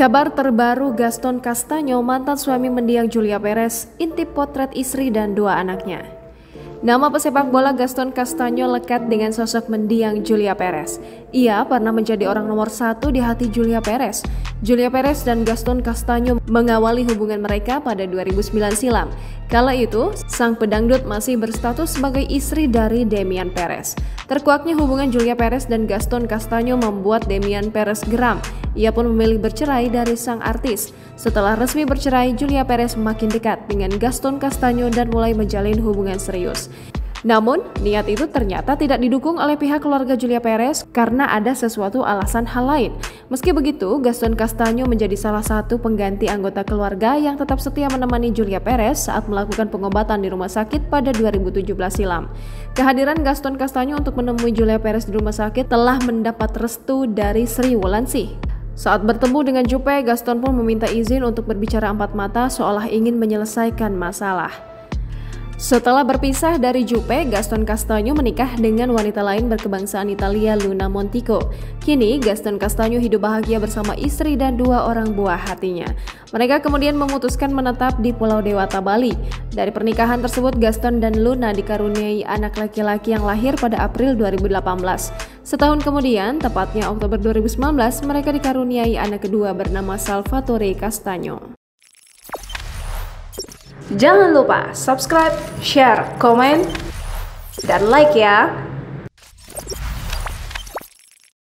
Kabar terbaru Gaston Castanyo, mantan suami mendiang Julia Perez, intip potret istri dan dua anaknya. Nama pesepak bola Gaston Castanyo lekat dengan sosok mendiang Julia Perez. Ia pernah menjadi orang nomor satu di hati Julia Perez. Julia Perez dan Gaston Castanyo mengawali hubungan mereka pada 2009 silam. Kala itu, sang pedangdut masih berstatus sebagai istri dari Demian Perez. Terkuaknya hubungan Julia Perez dan Gaston Castanyo membuat Demian Perez geram. Ia pun memilih bercerai dari sang artis. Setelah resmi bercerai, Julia Perez makin dekat dengan Gaston Castanyo dan mulai menjalin hubungan serius. Namun, niat itu ternyata tidak didukung oleh pihak keluarga Julia Perez karena ada sesuatu alasan hal lain. Meski begitu, Gaston Castanyo menjadi salah satu pengganti anggota keluarga yang tetap setia menemani Julia Perez saat melakukan pengobatan di rumah sakit pada 2017 silam. Kehadiran Gaston Castanyo untuk menemui Julia Perez di rumah sakit telah mendapat restu dari Sri Wulandsi. Saat bertemu dengan Jupe, Gaston pun meminta izin untuk berbicara empat mata seolah ingin menyelesaikan masalah. Setelah berpisah dari Jupe, Gaston Castagno menikah dengan wanita lain berkebangsaan Italia, Luna Montico. Kini, Gaston Castagno hidup bahagia bersama istri dan dua orang buah hatinya. Mereka kemudian memutuskan menetap di Pulau Dewata, Bali. Dari pernikahan tersebut, Gaston dan Luna dikaruniai anak laki-laki yang lahir pada April 2018. Setahun kemudian, tepatnya Oktober 2019, mereka dikaruniai anak kedua bernama Salvatore Castagno. Jangan lupa subscribe, share, komen, dan like ya!